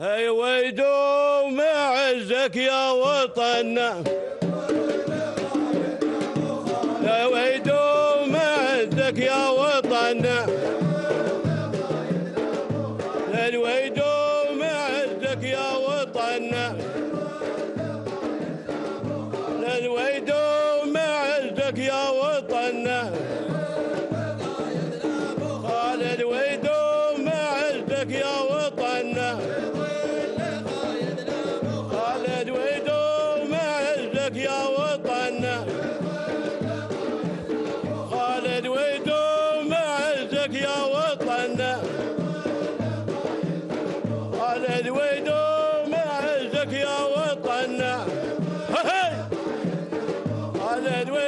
هي ويدوم عزك يا وطننا يا ويدوم عزك يا وطننا يا وطننا لك يا وطن. خالد ويدوم عزك يا وطن. خالد ويدوم عزك يا وطن. خالد ويدوم